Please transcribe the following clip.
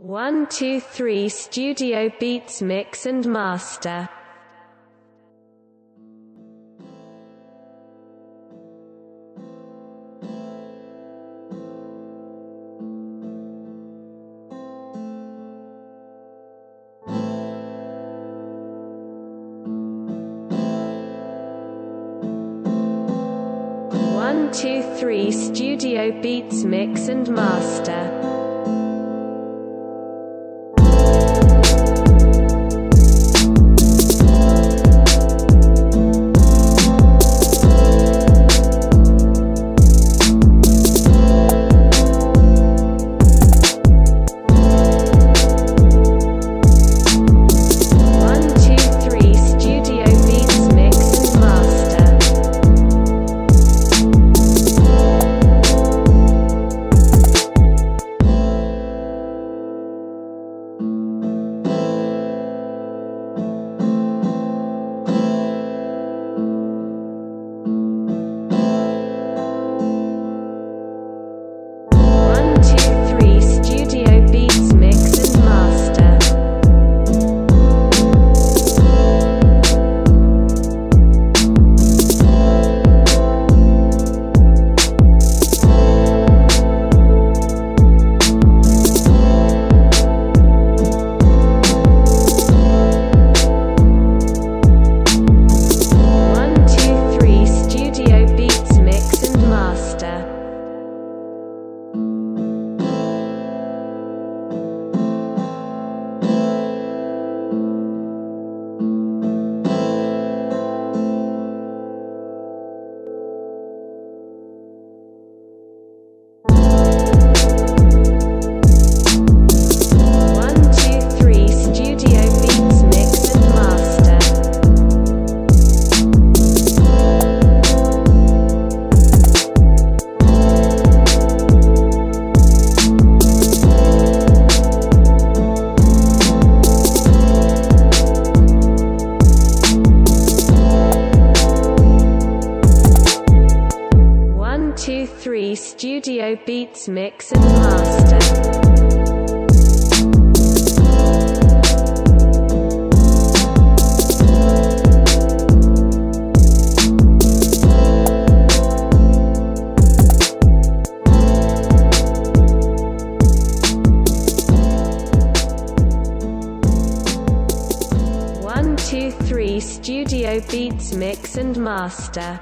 One, two, three Studio Beats Mix and Master. One, two, three Studio Beats Mix and Master. Studio Beats Mix and Master. One, two, three Studio Beats Mix and Master.